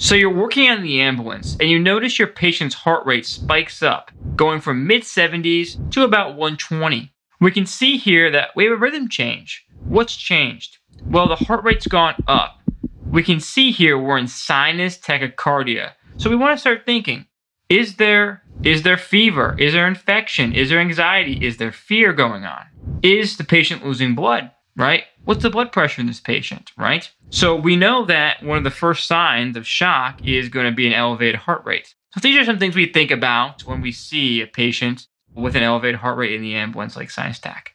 So you're working on the ambulance and you notice your patient's heart rate spikes up, going from mid 70s to about 120. We can see here that we have a rhythm change. What's changed? Well, the heart rate's gone up. We can see here we're in sinus tachycardia. So we want to start thinking, is there is there fever? Is there infection? Is there anxiety? Is there fear going on? Is the patient losing blood? Right? What's the blood pressure in this patient, right? So we know that one of the first signs of shock is going to be an elevated heart rate. So these are some things we think about when we see a patient with an elevated heart rate in the ambulance like sinus tach.